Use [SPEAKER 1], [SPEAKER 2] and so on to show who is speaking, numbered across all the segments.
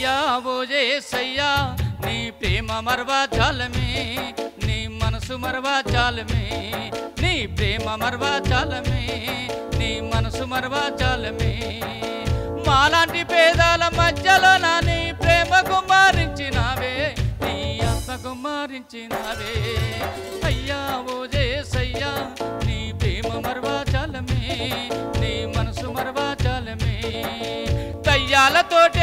[SPEAKER 1] అయ్యా ఓజే సయ్యా నీ ప్రేమ మరవా చాలమే నీ మనసు మరవా చాలమే నీ ప్రేమ మరవా చాలమే నీ మనసు మరవా చాలమే. మాలాంటి పేదాల మధ్యలో నా నీ ప్రేమ కుమారించినావే నీ ఆత్మ కుమారించినావే అయ్యా ఓజే సయ్యా నీ ప్రేమ మరవా చాలమే నీ మనసు మరవా చాలమే. తయ్యాలతోటి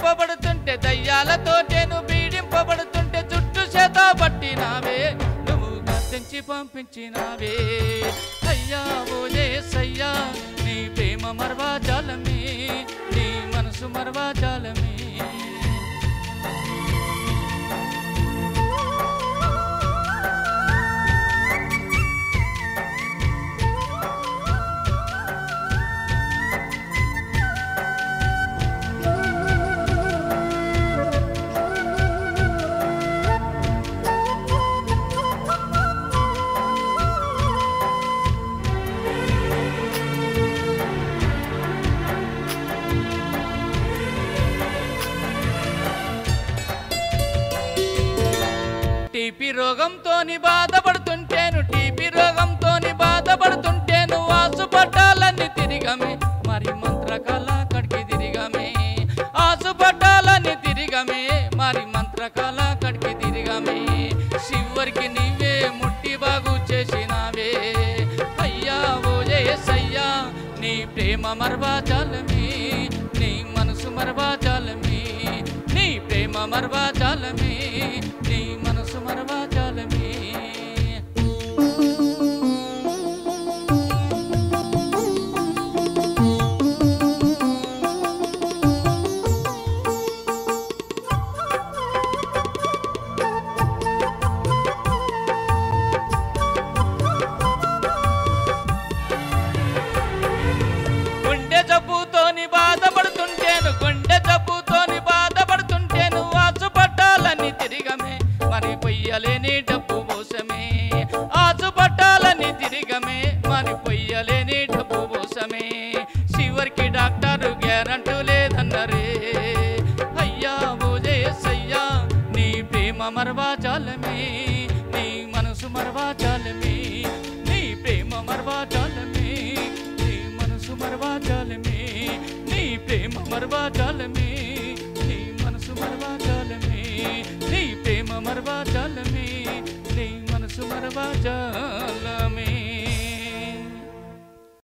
[SPEAKER 1] పీడింపబడుతుంటే దయ్యాలతోటేను పీడింపబడుతుంటే చుట్టూ చేత పట్టినావే. నువ్వు గర్తించి పంపించినావే. అయ్యా ఓజే సయ్యా నీ ప్రేమ మరవా చాలమే నీ మనసు మరవా టీపీ రోగంతోని బాధపడుతుంటేను టీపీ రోగంతోని బాధపడుతుంటేను ఆసుపట్టాలన్నీ తిరిగమే. మరి మంత్రకాల కడికి తిరిగమే. ఆసుపట్టాలన్నీ తిరిగమే. మరి మంత్రకాల కడికి తిరిగమే. శివరికి నీవే ముట్టి బాగు చేసినావే. అయ్యా ఓ సయ్యా నీ ప్రేమ మరవా చాలమే. నీ మనసు మరవా చాలమే. నీ ప్రేమ మరవా మరి పొయ్యలేని డబ్బు మోసమే. ఆసుపట్టాలని తిరిగమే మరి పొయ్యలేని డబ్బు మోసమే. చివరికి డాక్టర్ గ్యారంటూ లేదన్నరే. అయ్యా ఓజే నీ ప్రేమ మరవా చాలమే. నీ మనసు మరవా చాలమే. నీ ప్రేమ మరవా చాలమే. నీ మనసు మరవా చాలమే. నీ ప్రేమ మరవా నీ ప్రేమ మరవా చాలమే నీ మనసు మరవా చాలమే